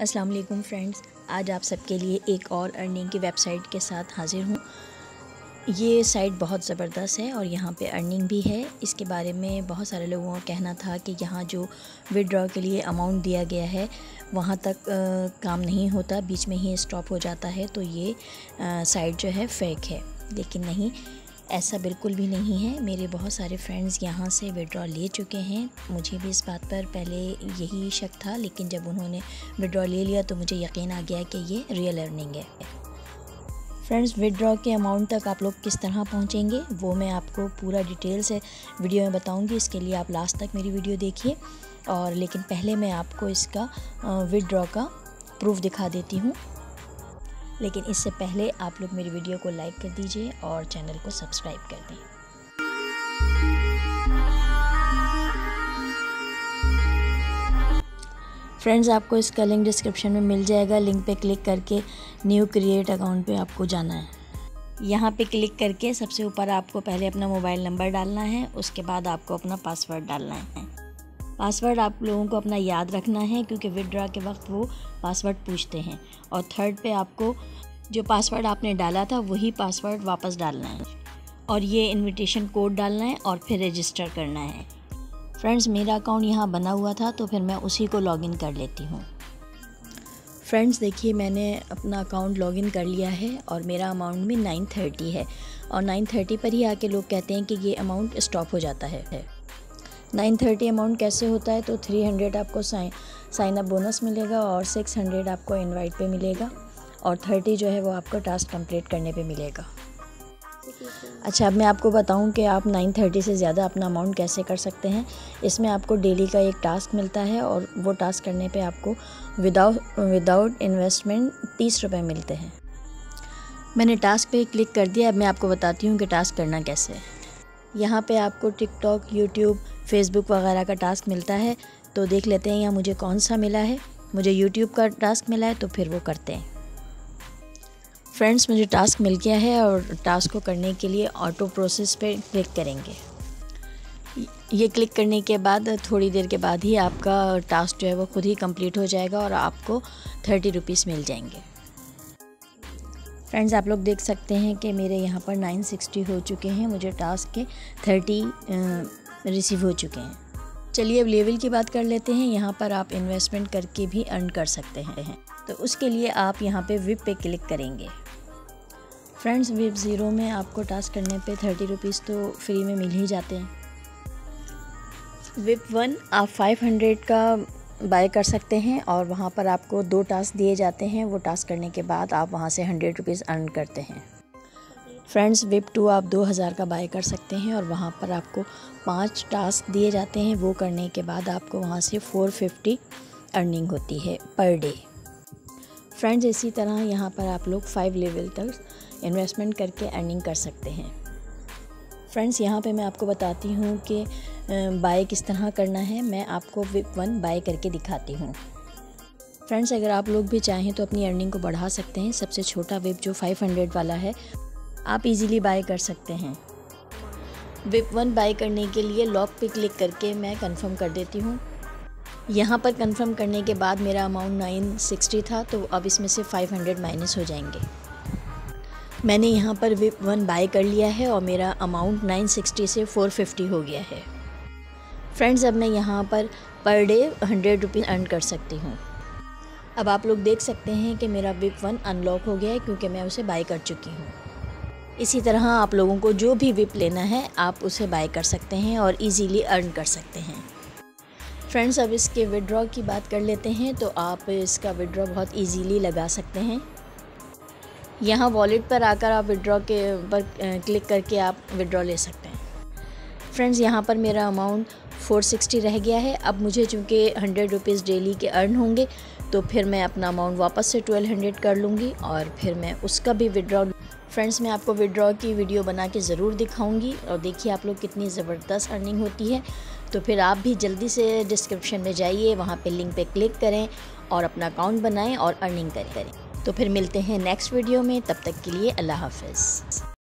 अस्सलाम वालेकुम फ्रेंड्स। आज आप सबके लिए एक और अर्निंग की वेबसाइट के साथ हाज़िर हूँ। ये साइट बहुत ज़बरदस्त है और यहाँ पे अर्निंग भी है। इसके बारे में बहुत सारे लोगों का कहना था कि यहाँ जो विड्रॉ के लिए अमाउंट दिया गया है वहाँ तक आ, काम नहीं होता। बीच में ही स्टॉप हो जाता है। तो ये साइट जो है फेक है। लेकिन नहीं ऐसा बिल्कुल भी नहीं है। मेरे बहुत सारे फ्रेंड्स यहाँ से विड्रॉ ले चुके हैं। मुझे भी इस बात पर पहले यही शक था, लेकिन जब उन्होंने विड्रॉ ले लिया तो मुझे यकीन आ गया कि ये रियल अर्निंग है। फ्रेंड्स विड्रॉ के अमाउंट तक आप लोग किस तरह पहुँचेंगे, वो मैं आपको पूरा डिटेल से वीडियो में बताऊँगी। इसके लिए आप लास्ट तक मेरी वीडियो देखिए। और लेकिन पहले मैं आपको इसका विड्रॉ का प्रूफ दिखा देती हूँ। लेकिन इससे पहले आप लोग मेरी वीडियो को लाइक कर दीजिए और चैनल को सब्सक्राइब कर दें। फ्रेंड्स, आपको इसका लिंक डिस्क्रिप्शन में मिल जाएगा। लिंक पे क्लिक करके न्यू क्रिएट अकाउंट पे आपको जाना है। यहाँ पे क्लिक करके सबसे ऊपर आपको पहले अपना मोबाइल नंबर डालना है, उसके बाद आपको अपना पासवर्ड डालना है। पासवर्ड आप लोगों को अपना याद रखना है क्योंकि विदड्रा के वक्त वो पासवर्ड पूछते हैं। और थर्ड पे आपको जो पासवर्ड आपने डाला था, वही पासवर्ड वापस डालना है। और ये इनविटेशन कोड डालना है और फिर रजिस्टर करना है। फ्रेंड्स मेरा अकाउंट यहाँ बना हुआ था तो फिर मैं उसी को लॉगिन कर लेती हूँ। फ्रेंड्स देखिए, मैंने अपना अकाउंट लॉगिन कर लिया है और मेरा अमाउंट भी नाइन थर्टी है। और नाइन थर्टी पर ही आके लोग कहते हैं कि ये अमाउंट स्टॉप हो जाता है। नाइन थर्टी अमाउंट कैसे होता है तो थ्री हंड्रेड आपको साइन साइन अप बोनस मिलेगा और सिक्स हंड्रेड आपको इनवाइट पे मिलेगा और थर्टी जो है वो आपको टास्क कंप्लीट करने पे मिलेगा। अच्छा अब मैं आपको बताऊँ कि आप नाइन थर्टी से ज़्यादा अपना अमाउंट कैसे कर सकते हैं। इसमें आपको डेली का एक टास्क मिलता है और वो टास्क करने पे आपको विदाउट विदाउट इन्वेस्टमेंट तीस रुपये मिलते हैं। मैंने टास्क पे क्लिक कर दिया, अब मैं आपको बताती हूँ कि टास्क करना कैसे है। यहाँ पे आपको टिकटॉक यूट्यूब फेसबुक वगैरह का टास्क मिलता है। तो देख लेते हैं यहाँ मुझे कौन सा मिला है। मुझे यूट्यूब का टास्क मिला है तो फिर वो करते हैं। फ्रेंड्स मुझे टास्क मिल गया है और टास्क को करने के लिए ऑटो प्रोसेस पे क्लिक करेंगे। ये क्लिक करने के बाद, थोड़ी देर के बाद ही आपका टास्क जो है वो खुद ही कंप्लीट हो जाएगा और आपको थर्टी रुपीज़ मिल जाएँगे। फ्रेंड्स आप लोग देख सकते हैं कि मेरे यहाँ पर 960 हो चुके हैं। मुझे टास्क के 30 रिसीव हो चुके हैं। चलिए अब लेवल की बात कर लेते हैं। यहाँ पर आप इन्वेस्टमेंट करके भी अर्न कर सकते हैं। तो उसके लिए आप यहाँ पे विप पे क्लिक करेंगे। फ्रेंड्स विप ज़ीरो में आपको टास्क करने पे थर्टी रुपीज़ तो फ्री में मिल ही जाते हैं। विप वन आप फाइव हंड्रेड का बाय कर सकते हैं और वहाँ पर आपको दो टास्क दिए जाते हैं। वो टास्क करने के बाद आप वहाँ से हंड्रेड रुपीज़ अर्न करते हैं। फ्रेंड्स, विप टू आप दो हज़ार का बाय कर सकते हैं और वहाँ पर आपको पाँच टास्क दिए जाते हैं। वो करने के बाद आपको वहाँ से फ़ोर फिफ्टी अर्निंग होती है पर डे। फ्रेंड्स, इसी तरह यहाँ पर आप लोग फाइव लेवल तक इन्वेस्टमेंट करके अर्निंग कर सकते हैं। फ्रेंड्स, यहाँ पे मैं आपको बताती हूँ कि बाय किस तरह करना है, मैं आपको विप वन बाय करके दिखाती हूँ। फ्रेंड्स, अगर आप लोग भी चाहें तो अपनी अर्निंग को बढ़ा सकते हैं। सबसे छोटा विप जो 500 वाला है, आप इजीली बाय कर सकते हैं। विप वन बाय करने के लिए लॉक पे क्लिक करके मैं कंफर्म कर देती हूँ। यहाँ पर कंफर्म करने के बाद मेरा अमाउंट 960 था तो अब इसमें से 500 माइनस हो जाएँगे। मैंने यहाँ पर विप वन बाय कर लिया है और मेरा अमाउंट 960 से 450 हो गया है। फ्रेंड्स अब मैं यहाँ पर per day hundred rupees earn कर सकती हूँ। अब आप लोग देख सकते हैं कि मेरा विप वन अनलॉक हो गया है क्योंकि मैं उसे बाय कर चुकी हूँ। इसी तरह आप लोगों को जो भी विप लेना है, आप उसे बाय कर सकते हैं और इजीली अर्न कर सकते हैं। फ्रेंड्स अब इसके विड्रॉ की बात कर लेते हैं तो आप इसका विड्रॉ बहुत इजीली लगा सकते हैं। यहाँ वॉलेट पर आकर आप विड्रॉ के पर क्लिक करके आप विड्रॉ ले सकते हैं। फ्रेंड्स यहाँ पर मेरा अमाउंट 460 रह गया है। अब मुझे चूँकि हंड्रेड रुपीज़ डेली के अर्न होंगे तो फिर मैं अपना अमाउंट वापस से 1200 कर लूँगी और फिर मैं उसका भी विड्रॉ फ्रेंड्स मैं आपको विड्रॉ की वीडियो बना के ज़रूर दिखाऊँगी। और देखिए आप लोग कितनी ज़बरदस्त अर्निंग होती है। तो फिर आप भी जल्दी से डिस्क्रिप्शन में जाइए, वहाँ पे लिंक पे क्लिक करें और अपना अकाउंट बनाएँ और अर्निंग करें। तो फिर मिलते हैं नेक्स्ट वीडियो में। तब तक के लिए अल्लाह हाफिज़।